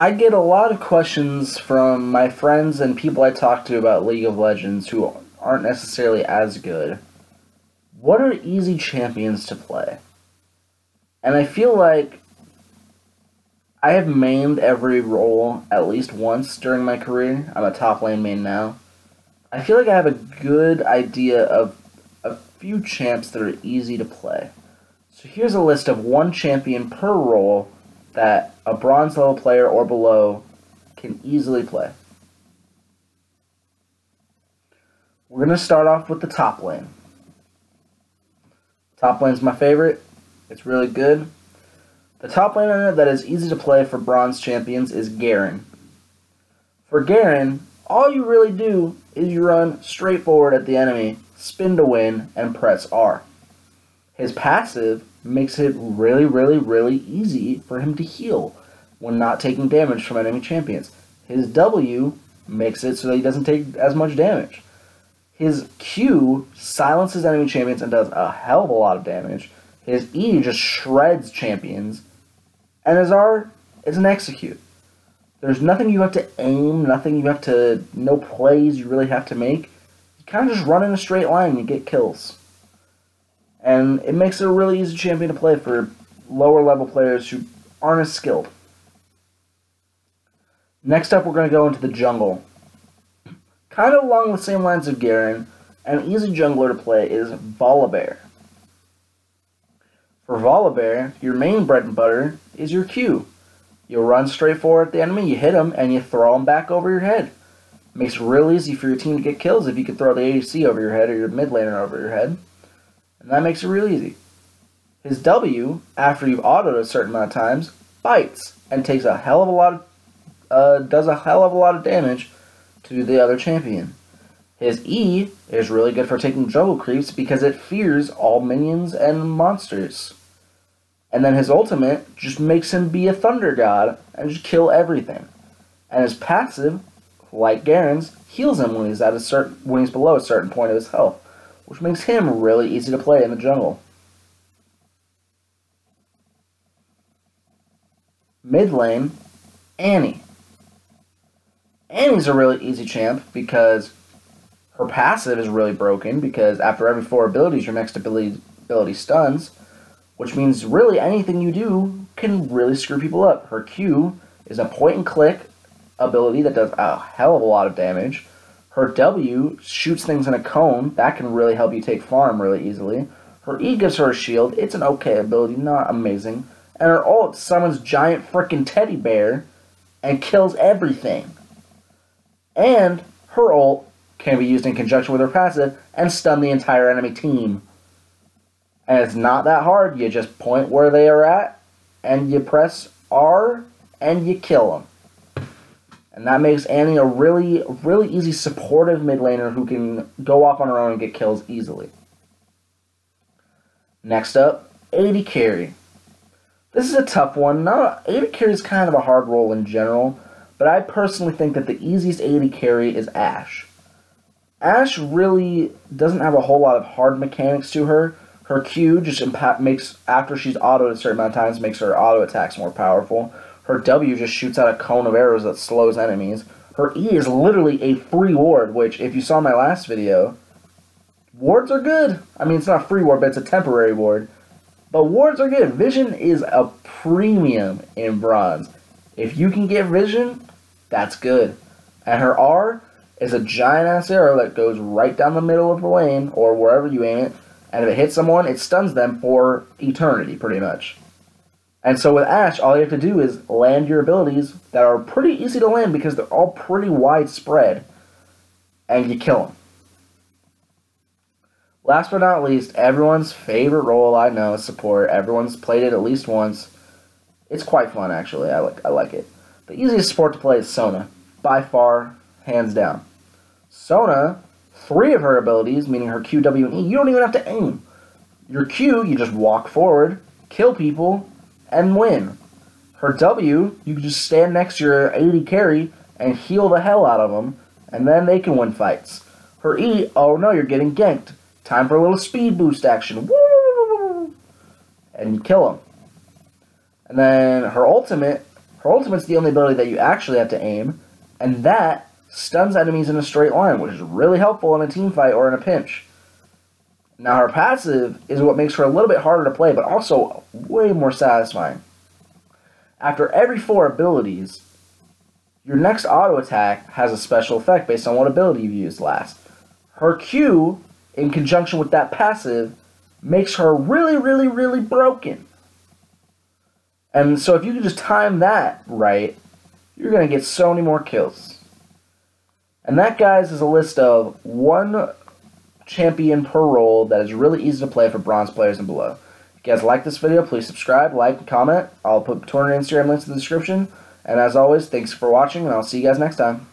I get a lot of questions from my friends and people I talk to about League of Legends who aren't necessarily as good. What are easy champions to play? And I feel like I have mained every role at least once during my career. I'm a top lane main now. I feel like I have a good idea of a few champs that are easy to play. So here's a list of one champion per role that a bronze level player or below can easily play. We're going to start off with the top lane. Top lane's my favorite. It's really good. The top laner that is easy to play for bronze champions is Garen. For Garen, all you really do is you run straight forward at the enemy, spin to win, and press R. His passive makes it really, really, really easy for him to heal when not taking damage from enemy champions. His W makes it so that he doesn't take as much damage. His Q silences enemy champions and does a hell of a lot of damage. His E just shreds champions. And his R is an execute. There's nothing you have to aim, nothing you have to, no plays you really have to make. You kind of just run in a straight line and you get kills. And it makes it a really easy champion to play for lower level players who aren't as skilled. Next up, we're going to go into the jungle. Kind of along the same lines of Garen, an easy jungler to play is Volibear. For Volibear, your main bread and butter is your Q. You'll run straight forward at the enemy, you hit them, and you throw them back over your head. Makes it real easy for your team to get kills if you can throw the ADC over your head or your mid laner over your head. And that makes it real easy. His W, after you've autoed a certain amount of times, bites and takes a hell of a lot of, uh, does a hell of a lot of damage to the other champion. His E is really good for taking jungle creeps because it fears all minions and monsters. And then his ultimate just makes him be a thunder god and just kill everything. And his passive, like Garen's, heals him when he's at a certain when he's below a certain point of his health, which makes him really easy to play in the jungle. Mid lane, Annie. Annie's a really easy champ because her passive is really broken because after every four abilities, your next ability ability stuns, which means really anything you do can really screw people up. Her Q is a point and click ability that does a hell of a lot of damage. Her W shoots things in a cone. That can really help you take farm really easily. Her E gives her a shield. It's an okay ability, not amazing. And her ult summons giant freaking teddy bear and kills everything. And her ult can be used in conjunction with her passive and stun the entire enemy team. And it's not that hard. You just point where they are at and you press R and you kill them. And that makes Annie a really, really easy supportive mid laner who can go off on her own and get kills easily. Next up, AD carry. This is a tough one. Not AD carry is kind of a hard role in general, but I personally think that the easiest AD carry is Ashe. Ashe really doesn't have a whole lot of hard mechanics to her. Her Q just impact makes after she's auto a certain amount of times makes her auto attacks more powerful. Her W just shoots out a cone of arrows that slows enemies. Her E is literally a free ward, which if you saw my last video, wards are good. I mean, it's not a free ward, but it's a temporary ward. But wards are good. Vision is a premium in bronze. If you can get vision, that's good. And her R is a giant ass arrow that goes right down the middle of the lane or wherever you aim it. And if it hits someone, it stuns them for eternity, pretty much. And so with Ashe, all you have to do is land your abilities that are pretty easy to land because they're all pretty widespread, and you kill them. Last but not least, everyone's favorite role I know is support. Everyone's played it at least once. It's quite fun, actually. I like I like it. The easiest support to play is Sona, by far, hands down. Sona, three of her abilities, meaning her Q, W, and E, you don't even have to aim. Your Q, you just walk forward, kill people, and win. Her W, you can just stand next to your AD carry and heal the hell out of them, and then they can win fights. Her E, oh no, you're getting ganked. Time for a little speed boost action. Woo! And you kill them. And then her ultimate, her Her ultimate's the only ability that you actually have to aim, and that stuns enemies in a straight line, which is really helpful in a team fight or in a pinch. Now, her passive is what makes her a little bit harder to play, but also way more satisfying. After every four abilities, your next auto attack has a special effect based on what ability you used last. Her Q, in conjunction with that passive, makes her really, really, really broken. And so if you can just time that right, you're going to get so many more kills. And that, guys, is a list of one champion per role that is really easy to play for bronze players and below. If you guys like this video, please subscribe, like, comment. I'll put Twitter and Instagram links in the description. And as always, thanks for watching, and I'll see you guys next time.